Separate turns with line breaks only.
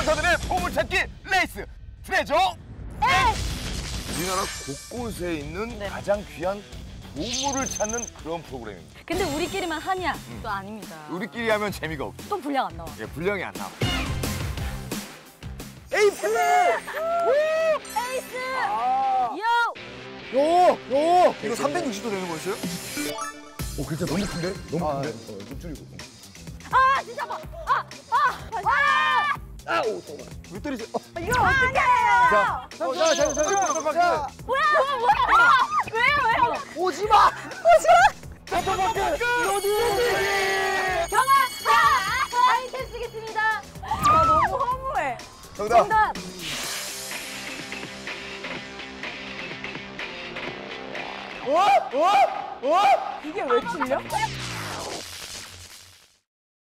스폰서들의 보물찾기 레이스 Treasure 우리나라 곳곳에 있는
네.
가장 귀한 보물을 찾는 그런 프로그램입니다.
근데 우리끼리만 하냐? 또 아닙니다.
우리끼리 하면 재미가 없죠.
또 분량 안 나와.
예, 분량이 안 나와.
에이스! Yo!
Yo! Yo! 이거 360도 되는 거였어요? 오, 진짜 너무 큰데? 너무 큰데? 어, 좀 줄이고.
아, 진짜 봐! 아! 아! 아!
아, 오, 잠깐만. 왜 때리세요? 어,
이거 어떻게 해요?
자, 자, 자, 자, 자, 자, 자,
뭐야? 뭐야? 뭐야? 왜요? 왜요?
오지 마!
오지 마! 경아! 아! 아이템 쓰겠습니다. 아, 너무 허무해.
정답.
정답!
어? 어? 어?
이게 왜 틀려?